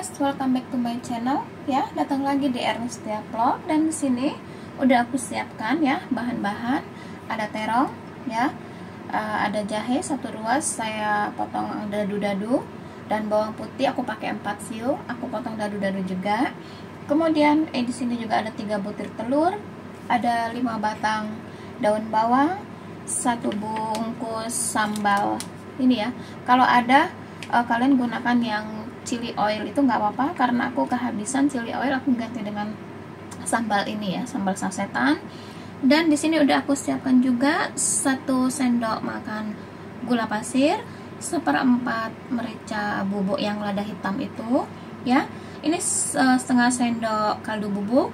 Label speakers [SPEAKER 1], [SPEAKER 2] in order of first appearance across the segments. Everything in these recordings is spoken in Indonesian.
[SPEAKER 1] guys, welcome back to my channel ya. Datang lagi di Ernestia Vlog dan di sini udah aku siapkan ya bahan-bahan. Ada terong ya. Uh, ada jahe satu ruas saya potong dadu-dadu dan bawang putih aku pakai 4 siu, aku potong dadu-dadu juga. Kemudian eh di sini juga ada 3 butir telur, ada 5 batang daun bawang, satu bungkus sambal ini ya. Kalau ada uh, kalian gunakan yang chili oil itu nggak apa-apa. Karena aku kehabisan chili oil aku ganti dengan sambal ini ya sambal sasetan. Dan di sini udah aku siapkan juga satu sendok makan gula pasir seperempat merica bubuk yang lada hitam itu ya. Ini setengah sendok kaldu bubuk.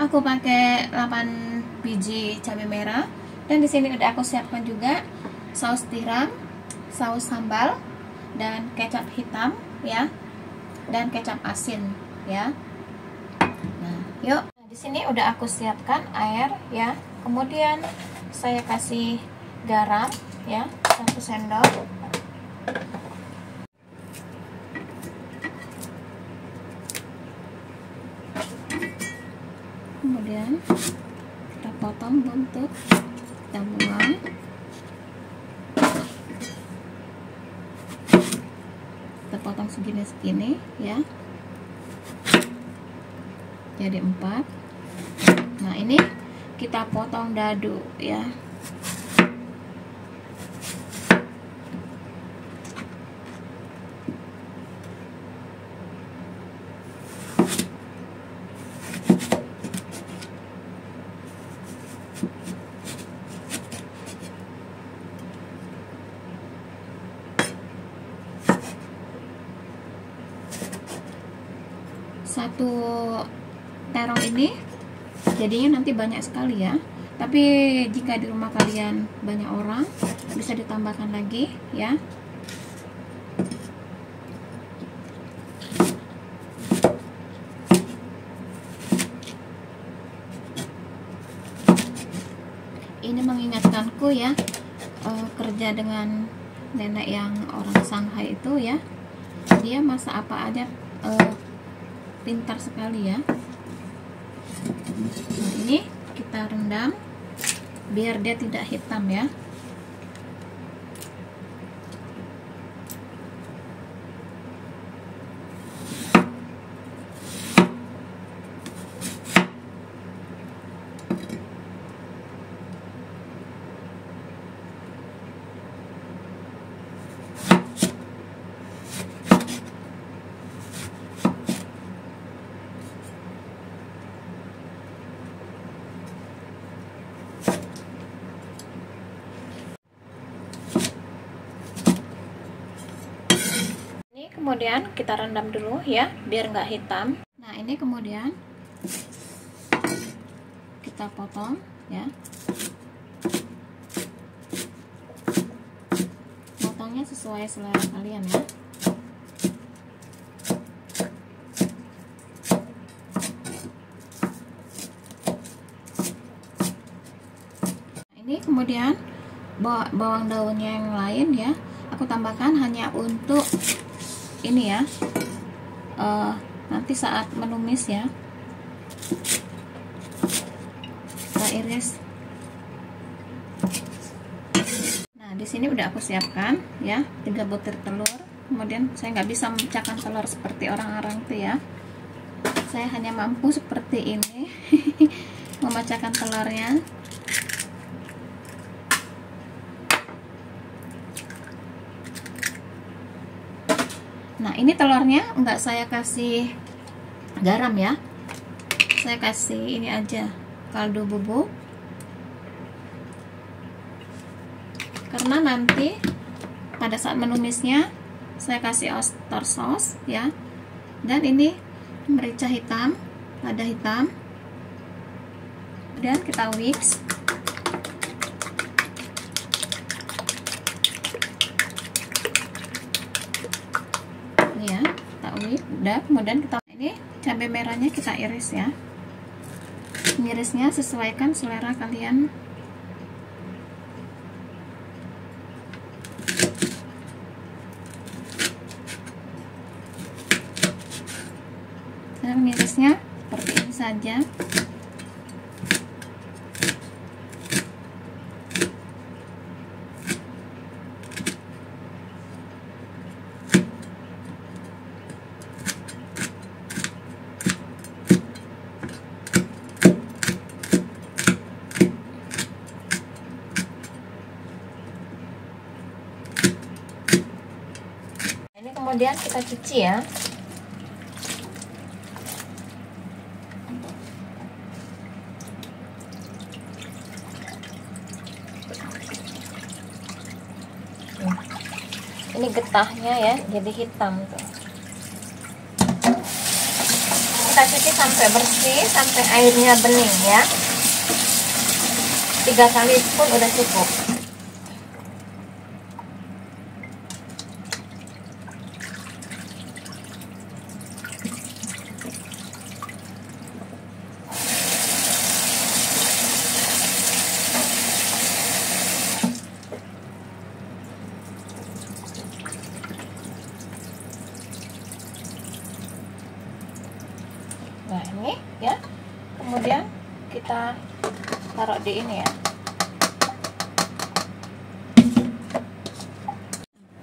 [SPEAKER 1] Aku pakai 8 biji cabai merah. Dan di sini udah aku siapkan juga saus tiram saus sambal dan kecap hitam ya dan kecap asin ya. Nah yuk. Nah, di sini udah aku siapkan air ya. Kemudian saya kasih garam ya satu sendok. Kemudian kita potong buntut kita potong segini-segini ya. Jadi empat. Nah ini kita potong dadu ya satu terong ini jadinya nanti banyak sekali ya. Tapi jika di rumah kalian banyak orang bisa ditambahkan lagi ya. Ini mengingatkanku ya uh, kerja dengan nenek yang orang Shanghai itu ya. Dia masa apa aja uh, pintar sekali ya. Nah, ini kita rendam biar dia tidak hitam ya kemudian kita rendam dulu ya biar nggak hitam. Nah ini kemudian kita potong ya. Potongnya sesuai selera kalian ya. Nah, ini kemudian bawang daunnya yang lain ya. Aku tambahkan hanya untuk ini ya. Uh, nanti saat menumis ya. Kita iris nah di sini udah aku siapkan ya. Tiga butir telur. Kemudian saya nggak bisa memecahkan telur seperti orang-orang itu ya. Saya hanya mampu seperti ini memecahkan telurnya nah ini telurnya enggak saya kasih garam ya. Saya kasih ini aja kaldu bubuk. Karena nanti pada saat menumisnya saya kasih oyster sauce ya. Dan ini merica hitam lada hitam. Dan kita whisk udah kemudian kita ini cabai merahnya kita iris ya. Mirisnya sesuaikan selera kalian. Cara mengirisnya seperti ini saja ini kemudian kita cuci ya. Ini getahnya ya jadi hitam tuh. Kita cuci sampai bersih sampai airnya bening ya. Tiga kali pun udah cukup nah ini ya kemudian kita taruh di ini ya.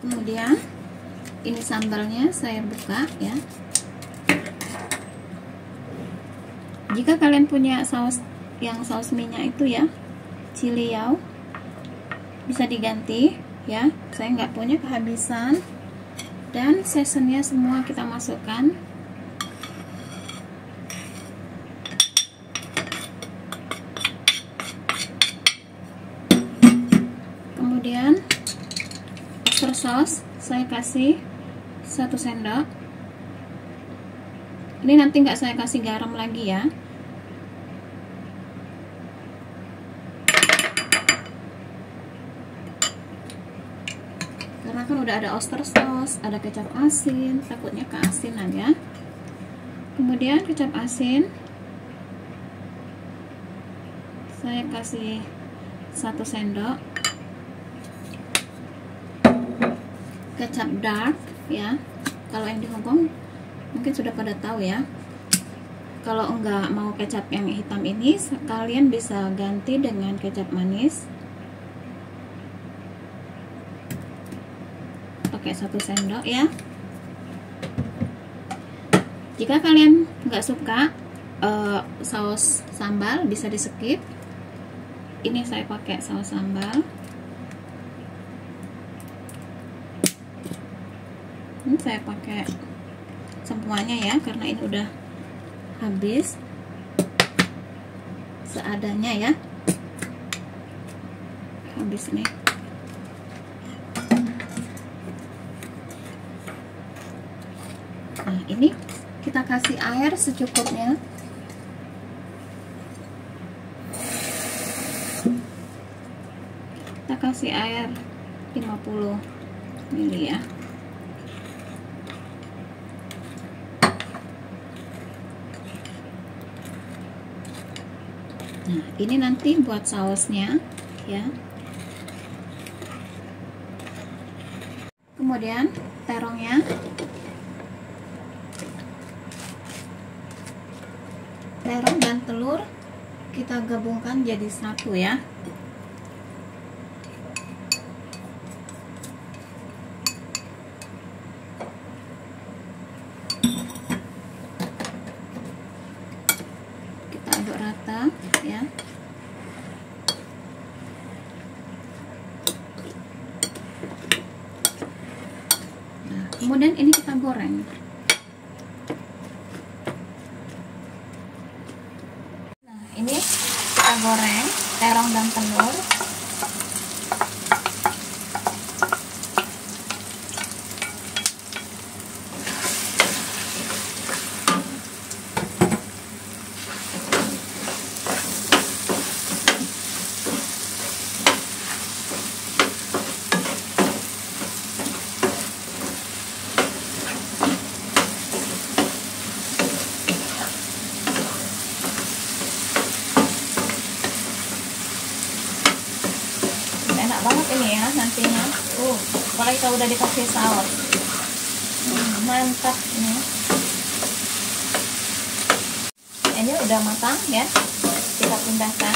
[SPEAKER 1] Kemudian ini sambalnya saya buka ya. Jika kalian punya saus yang saus minyak itu ya chili yao bisa diganti ya. Saya nggak punya kehabisan. Dan seasonnya semua kita masukkan kemudian oyster sauce saya kasih satu sendok. Ini nanti nggak saya kasih garam lagi ya. Karena kan udah ada oyster sauce ada kecap asin takutnya keasinan ya. Kemudian kecap asin. Saya kasih satu sendok kecap dark ya. Kalau yang di Hongkong mungkin sudah pada tahu ya. Kalau enggak mau kecap yang hitam ini kalian bisa ganti dengan kecap manis. Pakai satu sendok ya. Jika kalian nggak suka uh, saus sambal bisa di skip ini saya pakai saus sambal ini saya pakai semuanya ya karena ini udah habis. Seadanya ya. Habis nih nah ini kita kasih air secukupnya. Kita kasih air 50 ml ya Nah, ini nanti buat sausnya ya. Kemudian terongnya terong dan telur kita gabungkan jadi satu ya. Kita aduk rata ya. Nah, kemudian ini kita goreng. Nah, ini kita goreng terong dan telur. enak banget ini ya nantinya. Uh apalagi kalau udah dikasih saus hmm, mantap ini. Ini udah matang ya kita pindahkan.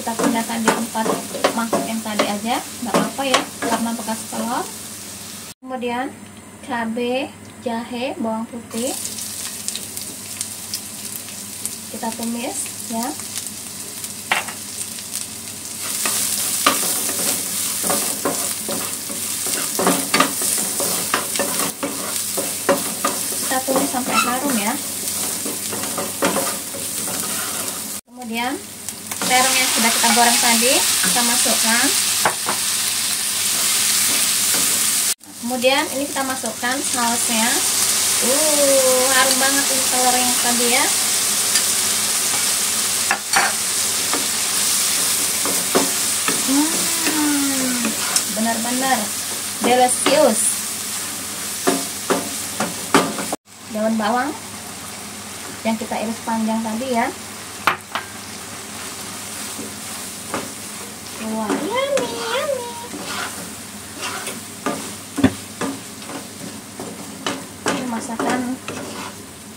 [SPEAKER 1] Kita pindahkan di tempat mangkuk yang tadi aja nggak apa-apa ya karena bekas telur. Kemudian cabai jahe bawang putih. Kita tumis ya kita tumis sampai harum ya kemudian terong yang sudah kita goreng tadi kita masukkan. Kemudian ini kita masukkan sausnya. Uh harum banget ini telur yang tadi ya. Hmm benar-benar delicious. Daun bawang yang kita iris panjang tadi ya ini masakan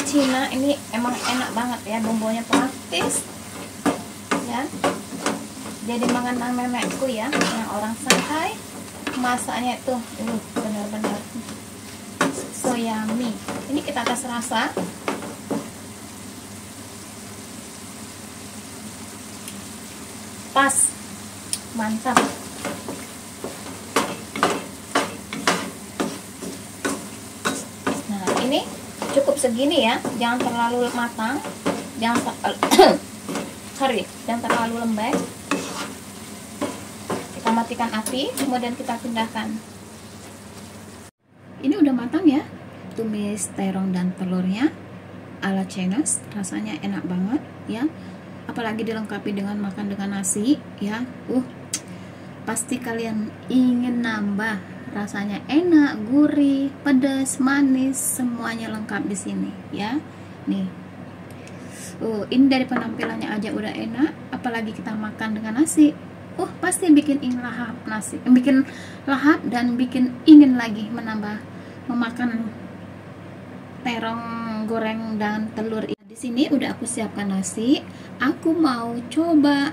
[SPEAKER 1] Cina ini emang enak banget ya bumbunya praktis. Ya. Jadi mengenang nenekku ya yang orang Shanghai masaknya itu uh, benar-benar so yummy. Ini kita tes rasa. Pas mantap nah ini cukup segini ya. Jangan terlalu matang. Jangan sorry jangan terlalu lembek. Kita matikan api kemudian kita pindahkan. Ini udah matang ya. Tumis terong dan telurnya. Ala Chinese rasanya enak banget ya. Apalagi dilengkapi dengan makan dengan nasi ya. Uh pasti kalian ingin nambah rasanya enak gurih pedas manis semuanya lengkap di sini ya. Nih. Uh ini dari penampilannya aja udah enak apalagi kita makan dengan nasi. Uh pasti bikin ingin lahap nasi bikin lahap dan bikin ingin lagi menambah memakan terong goreng dan telur. Di sini udah aku siapkan nasi. Aku mau coba.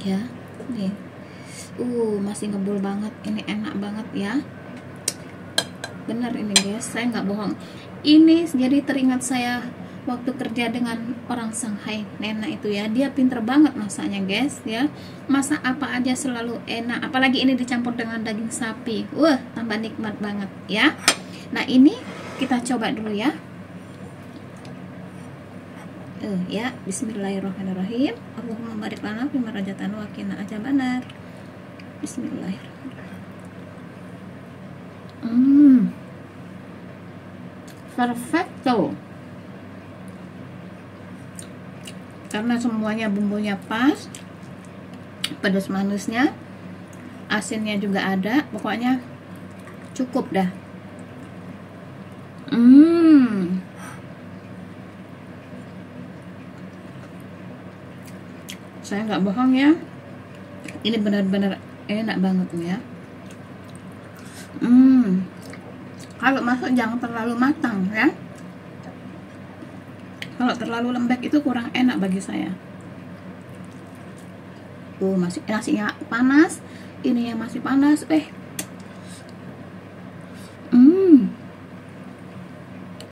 [SPEAKER 1] Ya nih. Uh masih ngebul banget. Ini enak banget ya. Bener ini guys. Saya nggak bohong. Ini jadi teringat saya waktu kerja dengan orang Shanghai nenek itu ya. Dia pinter banget masaknya guys ya. Masak apa aja selalu enak. Apalagi ini dicampur dengan daging sapi. Wah tambah nikmat banget ya. Nah ini kita coba dulu ya uh, ya Bismillahirrahmanirrahim. Allahumma barik lana fi marajatan wa qina ajabanar Bismillahirrahmanirrahim. Hmm. Perfecto. Karena semuanya bumbunya pas pedas manisnya asinnya juga ada pokoknya cukup dah. Hmm saya nggak bohong ya. Ini benar-benar enak banget ya. Hmm. Kalau masuk jangan terlalu matang ya. Kalau terlalu lembek itu kurang enak bagi saya. Tuh masih nasinya panas. Ini yang masih panas eh. Hmm.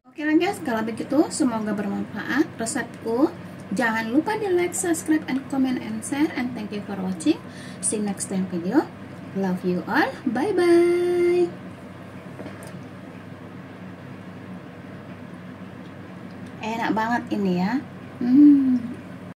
[SPEAKER 1] Oke lah guys kalau begitu semoga bermanfaat resepku Jangan lupa di like, subscribe, and comment, and share. And thank you for watching. See you next time video. Love you all. Bye-bye. Enak banget ini ya. Hmm.